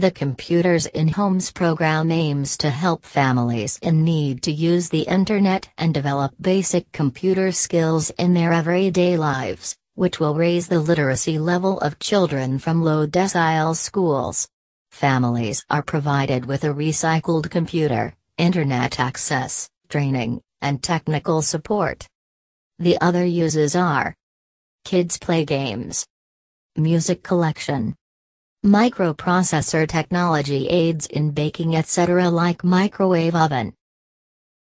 The Computers in Homes program aims to help families in need to use the Internet and develop basic computer skills in their everyday lives, which will raise the literacy level of children from low decile schools. Families are provided with a recycled computer, Internet access, training, and technical support. The other uses are Kids play games, Music collection, Microprocessor technology aids in baking etc. like microwave oven,